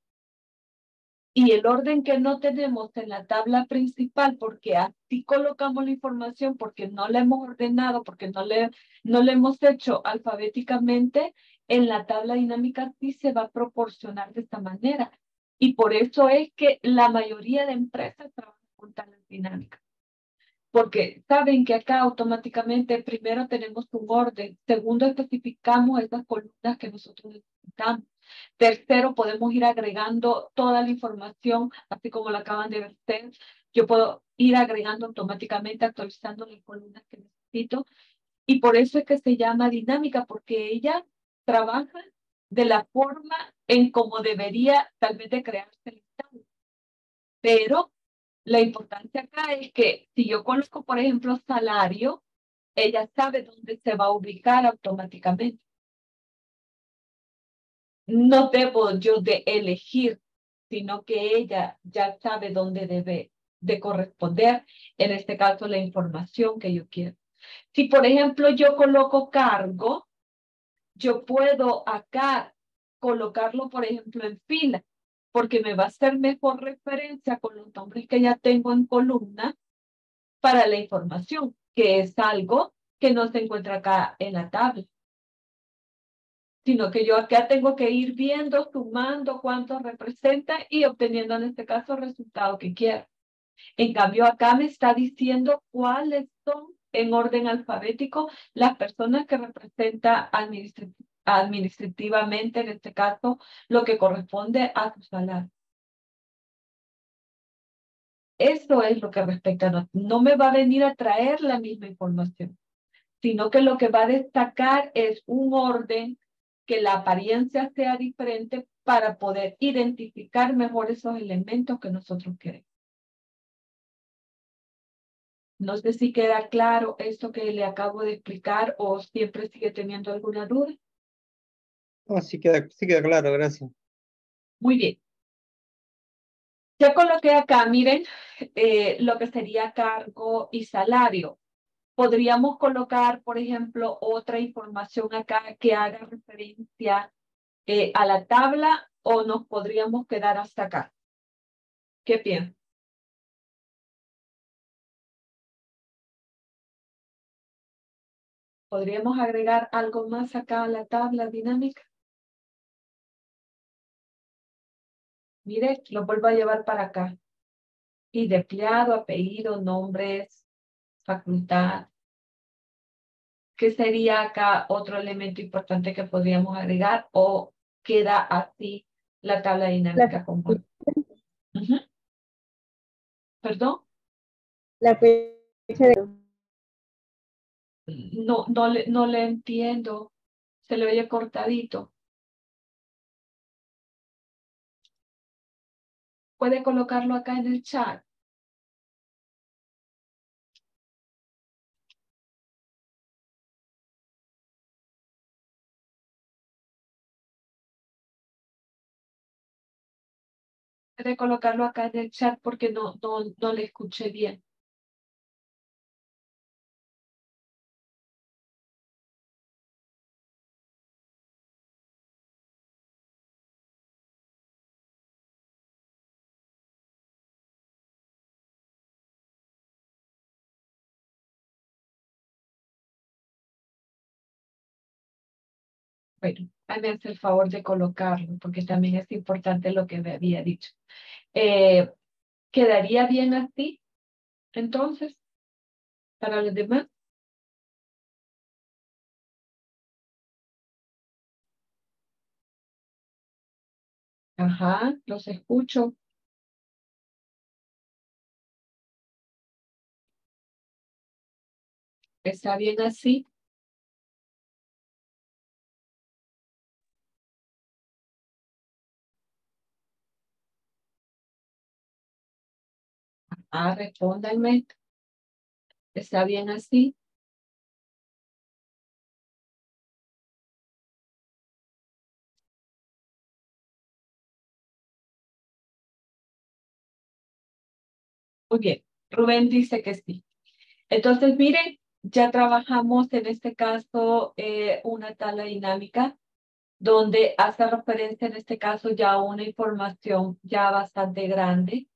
y el orden que no tenemos en la tabla principal, porque así colocamos la información, porque no la hemos ordenado, porque no le, no le hemos hecho alfabéticamente, en la tabla dinámica sí se va a proporcionar de esta manera. Y por eso es que la mayoría de empresas trabajan con tablas dinámicas. Porque saben que acá automáticamente primero tenemos un orden, segundo especificamos esas columnas que nosotros necesitamos Tercero, podemos ir agregando toda la información, así como la acaban de ver ustedes. Yo puedo ir agregando automáticamente, actualizando las columnas que necesito. Y por eso es que se llama dinámica, porque ella trabaja de la forma en como debería tal vez de crearse el estado. Pero la importancia acá es que si yo conozco, por ejemplo, salario, ella sabe dónde se va a ubicar automáticamente no debo yo de elegir, sino que ella ya sabe dónde debe de corresponder, en este caso, la información que yo quiero. Si, por ejemplo, yo coloco cargo, yo puedo acá colocarlo, por ejemplo, en fila, porque me va a hacer mejor referencia con los nombres que ya tengo en columna para la información, que es algo que no se encuentra acá en la tabla sino que yo acá tengo que ir viendo, sumando cuánto representa y obteniendo en este caso el resultado que quiero. En cambio, acá me está diciendo cuáles son en orden alfabético las personas que representa administrativamente, en este caso, lo que corresponde a su salario. Eso es lo que respecta a no me va a venir a traer la misma información, sino que lo que va a destacar es un orden que la apariencia sea diferente para poder identificar mejor esos elementos que nosotros queremos. No sé si queda claro esto que le acabo de explicar o siempre sigue teniendo alguna duda. No, sí queda, sí queda claro, gracias. Muy bien. Ya coloqué acá, miren, eh, lo que sería cargo y salario. Podríamos colocar, por ejemplo, otra información acá que haga referencia eh, a la tabla o nos podríamos quedar hasta acá. ¿Qué piensan? ¿Podríamos agregar algo más acá a la tabla dinámica? Mire, lo vuelvo a llevar para acá. Y de apellido, nombres, facultad. ¿Qué sería acá otro elemento importante que podríamos agregar o queda así la tabla dinámica común? ¿Perdón? La fecha de... No, no, le, no le entiendo. Se le oye cortadito. Puede colocarlo acá en el chat. Puede colocarlo acá en el chat porque no, no, no le escuché bien. Bueno, háganse el favor de colocarlo, porque también es importante lo que me había dicho. Eh, ¿Quedaría bien así? Entonces, para los demás. Ajá, los escucho. ¿Está bien así? Ah, respóndanme. ¿Está bien así? Muy bien. Rubén dice que sí. Entonces, miren, ya trabajamos en este caso eh, una tabla dinámica donde hace referencia en este caso ya a una información ya bastante grande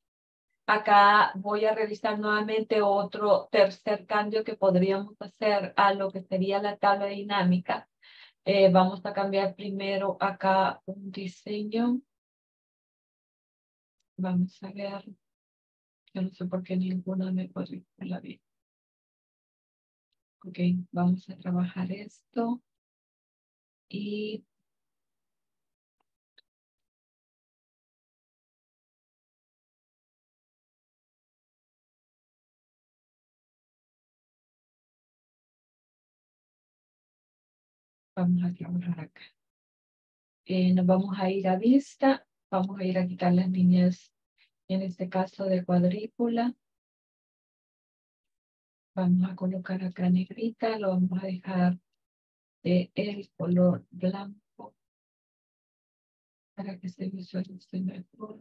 Acá voy a revisar nuevamente otro tercer cambio que podríamos hacer a lo que sería la tabla dinámica. Eh, vamos a cambiar primero acá un diseño. Vamos a ver. Yo no sé por qué ninguna me puede la bien. Ok, vamos a trabajar esto. Y Vamos a trabajar acá. Eh, nos vamos a ir a vista. Vamos a ir a quitar las líneas, en este caso de cuadrícula. Vamos a colocar acá negrita. Lo vamos a dejar de el color blanco para que se visualice mejor.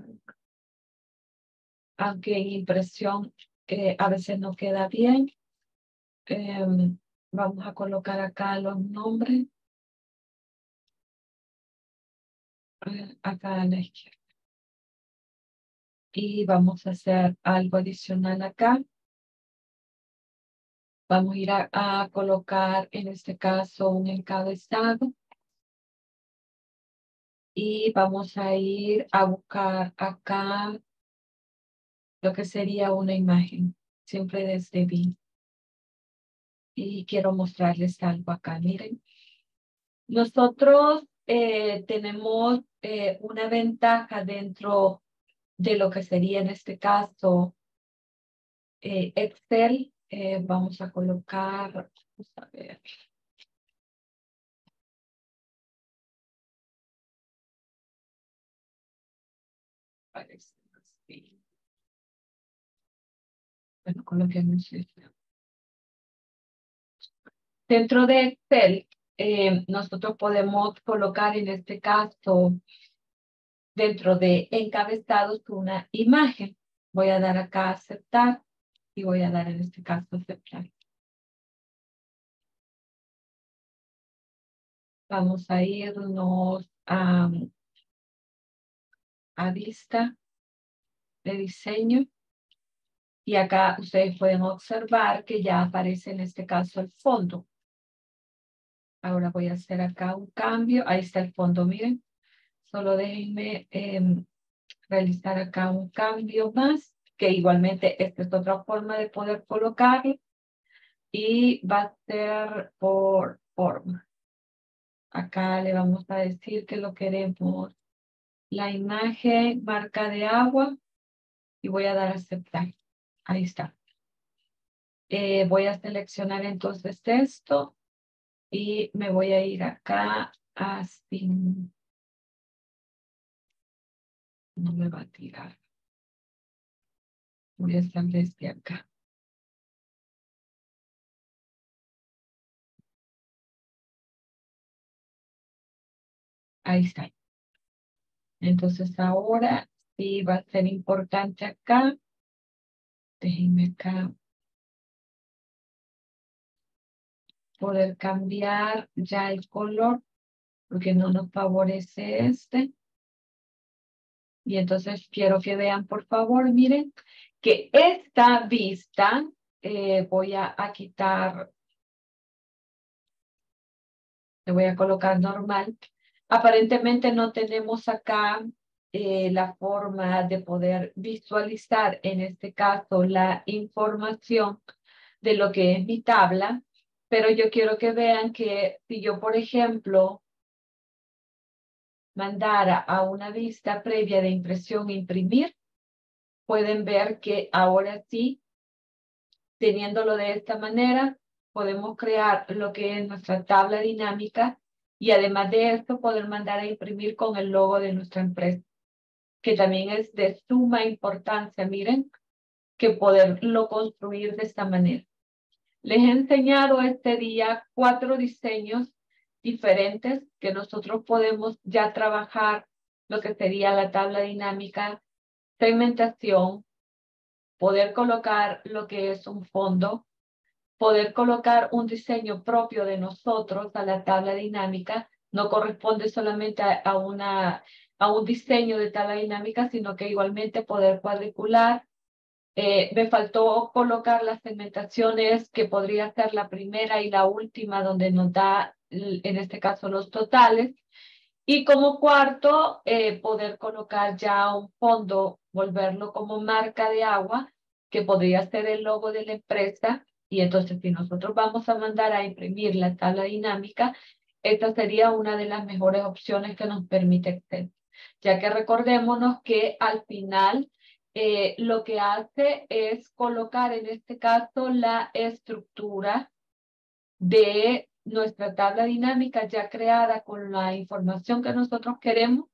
Aunque en impresión eh, a veces no queda bien. Em, vamos a colocar acá los nombres. Acá a la izquierda. Y vamos a hacer algo adicional acá. Vamos a ir a, colocar en este caso un encabezado. Y vamos a ir a buscar acá lo que sería una imagen, siempre desde B. Y quiero mostrarles algo acá, miren. Nosotros eh, tenemos eh, una ventaja dentro de lo que sería en este caso eh, Excel. vamos a colocar, vamos a ver. Bueno, coloquemos esto. Dentro de Excel eh, nosotros podemos colocar en este caso dentro de encabezados una imagen. Voy a dar acá aceptar y voy a dar en este caso aceptar. Vamos a irnos a, a vista de diseño. Y acá ustedes pueden observar que ya aparece en este caso el fondo. Ahora voy a hacer acá un cambio. Ahí está el fondo, miren. Solo déjenme em, realizar acá un cambio más, que igualmente esta es otra forma de poder colocarlo. Y va a ser por forma. Acá le vamos a decir que lo queremos la imagen marca de agua y voy a dar a aceptar. Ahí está. Eh, voy a seleccionar entonces esto y me voy a ir acá a. No me va a tirar. Voy a estar desde acá. Ahí está. Entonces ahora sí va a ser importante acá. Déjenme acá. Poder cambiar ya el color porque no nos favorece este. Y entonces quiero que vean, por favor, miren, que esta vista, eh, voy a, quitar, le voy a colocar normal, Aparentemente no tenemos acá eh, la forma de poder visualizar, en este caso, la información de lo que es mi tabla, pero yo quiero que vean que si yo, por ejemplo, mandara a una vista previa de impresión e imprimir, pueden ver que ahora sí, teniéndolo de esta manera, podemos crear lo que es nuestra tabla dinámica y además de esto poder mandar a imprimir con el logo de nuestra empresa, que también es de suma importancia, miren, que poderlo construir de esta manera. Les he enseñado este día cuatro diseños diferentes que nosotros podemos ya trabajar lo que sería la tabla dinámica, segmentación, poder colocar lo que es un fondo, poder colocar un diseño propio de nosotros a la tabla dinámica no corresponde solamente a, una, a un diseño de tabla dinámica, sino que igualmente poder cuadricular. Eh, me faltó colocar las segmentaciones que podría ser la primera y la última, donde nos da, en este caso, los totales. Y como cuarto, eh, poder colocar ya un fondo, volverlo como marca de agua, que podría ser el logo de la empresa, y entonces, si nosotros vamos a mandar a imprimir la tabla dinámica, esta sería una de las mejores opciones que nos permite Excel, ya que recordémonos que al final eh, lo que hace es colocar en este caso la estructura de nuestra tabla dinámica ya creada con la información que nosotros queremos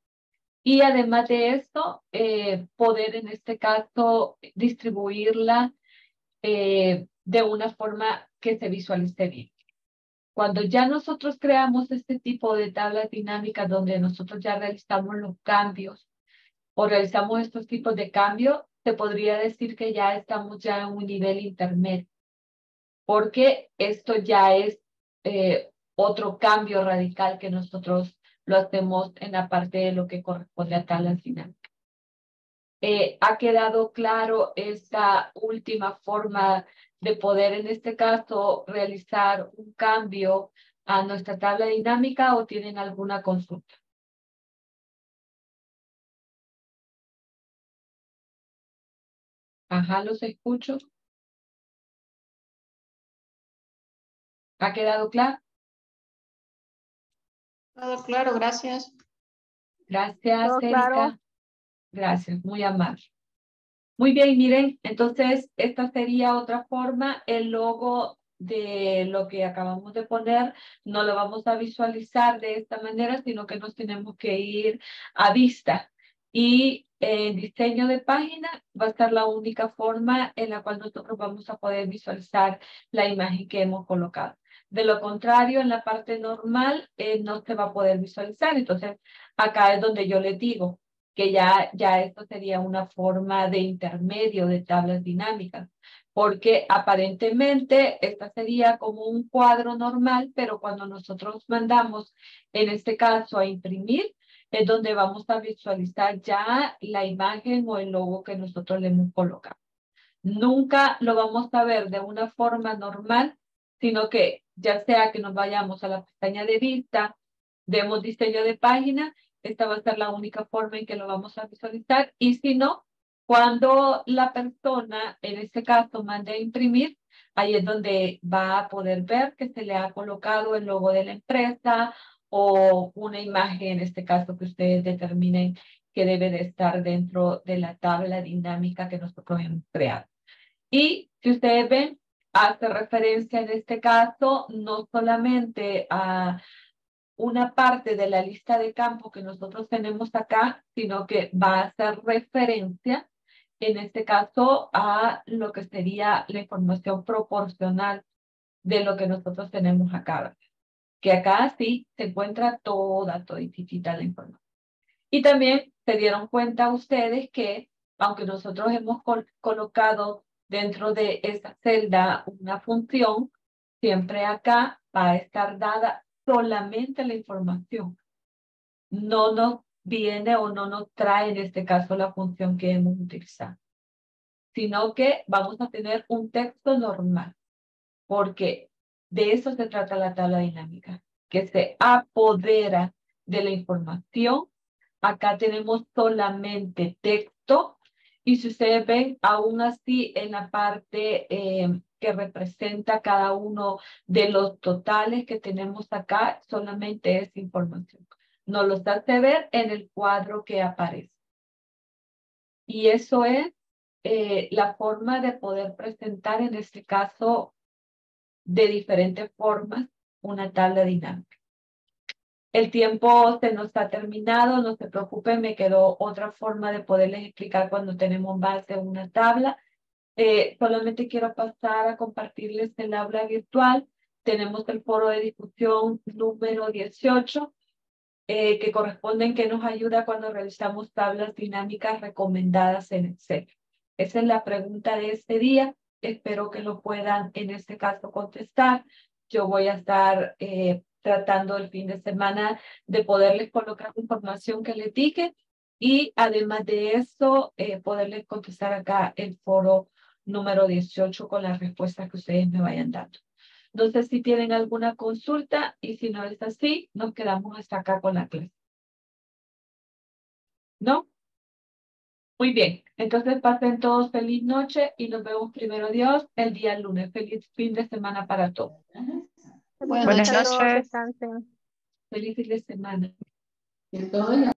y además de esto, eh, poder en este caso distribuirla eh, de una forma que se visualice bien. Cuando ya nosotros creamos este tipo de tablas dinámicas donde nosotros ya realizamos los cambios o realizamos estos tipos de cambios, se podría decir que ya estamos ya en un nivel intermedio, porque esto ya es eh, otro cambio radical que nosotros lo hacemos en la parte de lo que corresponde a tablas dinámicas. Eh, ha quedado claro esta última forma de poder en este caso realizar un cambio a nuestra tabla dinámica o tienen alguna consulta. Ajá, los escucho. ¿Ha quedado claro? Todo claro, gracias. Gracias, Erika. Gracias, muy amable. Muy bien, miren, entonces esta sería otra forma, el logo de lo que acabamos de poner, no lo vamos a visualizar de esta manera, sino que nos tenemos que ir a vista. Y en diseño de página va a estar la única forma en la cual nosotros vamos a poder visualizar la imagen que hemos colocado. De lo contrario, en la parte normal eh, no se va a poder visualizar. Entonces, acá es donde yo les digo que ya, ya esto sería una forma de intermedio de tablas dinámicas, porque aparentemente esta sería como un cuadro normal, pero cuando nosotros mandamos, en este caso, a imprimir, es donde vamos a visualizar ya la imagen o el logo que nosotros le hemos colocado. Nunca lo vamos a ver de una forma normal, sino que ya sea que nos vayamos a la pestaña de vista, demos diseño de página, esta va a ser la única forma en que lo vamos a visualizar. Y si no, cuando la persona, en este caso, mande a imprimir, ahí es donde va a poder ver que se le ha colocado el logo de la empresa o una imagen, en este caso, que ustedes determinen que debe de estar dentro de la tabla dinámica que nosotros hemos creado. Y si ustedes ven, hace referencia en este caso no solamente a una parte de la lista de campos que nosotros tenemos acá, sino que va a hacer referencia, en este caso, a lo que sería la información proporcional de lo que nosotros tenemos acá. Que acá sí se encuentra toda, toda la información. Y también se dieron cuenta ustedes que, aunque nosotros hemos colocado dentro de esa celda una función, siempre acá va a estar dada solamente la información. No nos viene o no nos trae en este caso la función que hemos utilizado, sino que vamos a tener un texto normal, porque de eso se trata la tabla dinámica, que se apodera de la información. Acá tenemos solamente texto y si ustedes ven, aún así en la parte eh, que representa cada uno de los totales que tenemos acá, solamente es información. Nos los hace ver en el cuadro que aparece. Y eso es eh, la forma de poder presentar, en este caso, de diferentes formas, una tabla dinámica. El tiempo se nos ha terminado, no se preocupen, me quedó otra forma de poderles explicar cuando tenemos base una tabla. Eh, solamente quiero pasar a compartirles el aula virtual. Tenemos el foro de discusión número 18, eh, que corresponde en que nos ayuda cuando realizamos tablas dinámicas recomendadas en Excel. Esa es la pregunta de este día. Espero que lo puedan en este caso contestar. Yo voy a estar eh, tratando el fin de semana de poderles colocar información que les dije y además de eso, eh, poderles contestar acá el foro número 18 con las respuestas que ustedes me vayan dando. Sé si tienen alguna consulta y si no es así, nos quedamos hasta acá con la clase. ¿No? Muy bien, entonces pasen todos feliz noche y nos vemos primero Dios el día lunes. Feliz fin de semana para todos. Buenas noches. Feliz fin de semana. Y todo